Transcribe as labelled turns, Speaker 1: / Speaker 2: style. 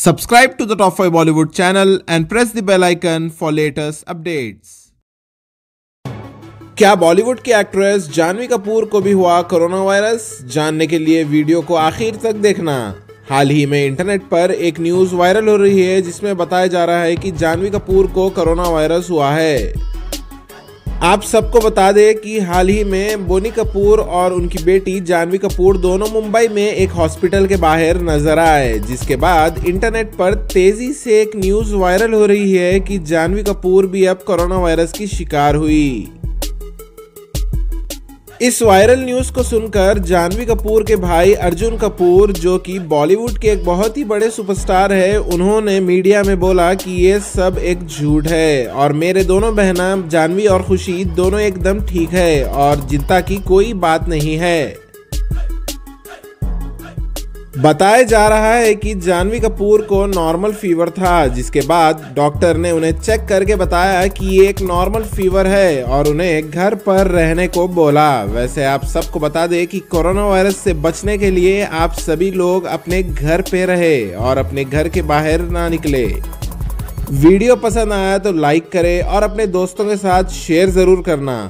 Speaker 1: Subscribe to the Top 5 Bollywood channel and press the bell icon for latest updates. क्या बॉलीवुड की actress Janhvi Kapoor को भी हुआ कोरोना वायरस जानने के लिए वीडियो को आखिर तक देखना। हाल ही में इंटरनेट पर एक न्यूज़ वायरल हो रही है, जिसमें बताया जा रहा है कि जानवी कपूर को कोरोना वायरस हुआ है। आप सबको बता दें कि हाल ही में बोनी कपूर और उनकी बेटी जानवी कपूर दोनों मुंबई में एक हॉस्पिटल के बाहर नज़र आए, जिसके बाद इंटरनेट पर तेज़ी से एक न्यूज़ वायरल हो रही है कि जानवी कपूर भी अब कोरोना वायरस की शिकार हुई। इस वायरल न्यूज़ को सुनकर जानवी कपूर के भाई अर्जुन कपूर, जो कि बॉलीवुड के एक बहुत ही बड़े सुपरस्टार है, उन्होंने मीडिया में बोला कि ये सब एक झूठ है और मेरे दोनों बहना, जानवी और खुशी, दोनों एकदम ठीक है और चिंता की कोई बात नहीं है। बताया जा रहा है कि जानवी कपूर को नॉर्मल फीवर था, जिसके बाद डॉक्टर ने उन्हें चेक करके बताया कि ये एक नॉर्मल फीवर है और उन्हें घर पर रहने को बोला। वैसे आप सबको बता दें कि कोरोना वायरस से बचने के लिए आप सभी लोग अपने घर पे रहे और अपने घर के बाहर ना निकले। वीडियो पसंद आया तो लाइक करें और अपने दोस्तों के साथ शेयर ज़रूर करना।